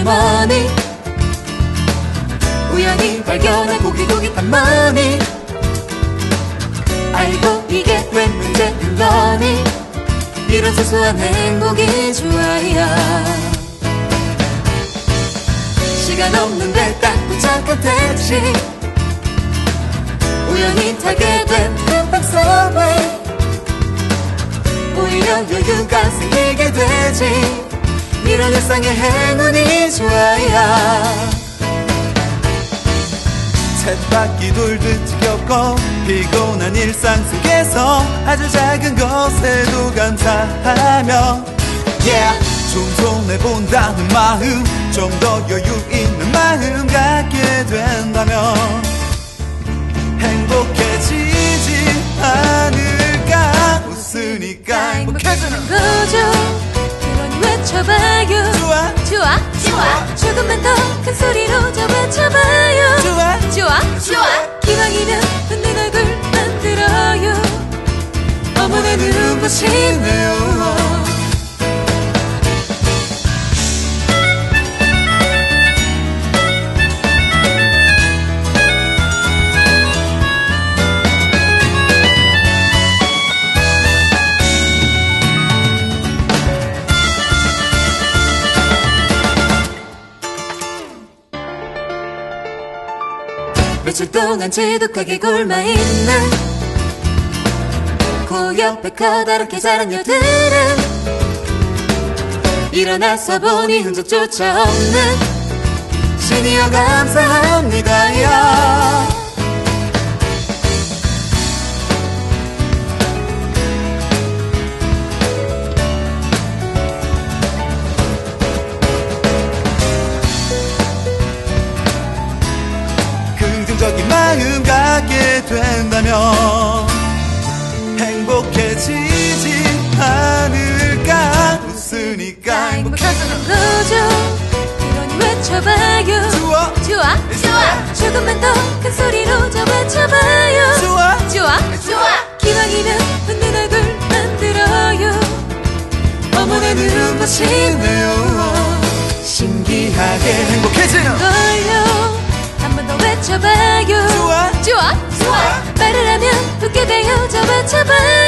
주머니 우연히 발견한 고기고깃한 머니 알고 이게 왜 문제인 거니 이런 소소한 행복이 좋아요 시간 없는데 딱 도착한 택시 우연히 타게 된 금방 서웨이 오히려 여유가 생기게 되지 이런 일상의 행운이 좋아요 쳇바퀴 돌듯 지겹고 피곤한 일상 속에서 아주 작은 것에도 감사하며. Yeah. 좀 손해 본다는 마음 좀 더 여유 있는 마음 갖게 된다면 행복해지지 않을까? 웃으니까 행복해지는 거죠 외쳐봐요. 좋아. 좋아 좋아. 조금만 더 큰 소리로 더 외쳐봐요. 좋아. 좋아 좋아. 기왕이면 웃는 얼굴 만들어요. 어머나 눈부시네요 며칠 동안 지독하게 굶어있는 그 옆에 커다랗게 자란 여들은 일어나서 보니 흔적조차 없는 신이여 감사합니다요 행복해지지 않을까? 웃으니까 행복해지는 거죠. 그러니 외쳐봐요. 좋아. 좋아 좋아. 조금만 더 큰 소리로 더 외쳐봐요. 좋아. 좋아 좋아. 기왕이면 웃는 얼굴 만들어요. 어머나 눈부시네요. 신기하게 행복해지는 걸요. 한 번 더 외쳐봐요. 좋아 좋아. 좋아 말을 하면 웃게 돼요. 저 외쳐봐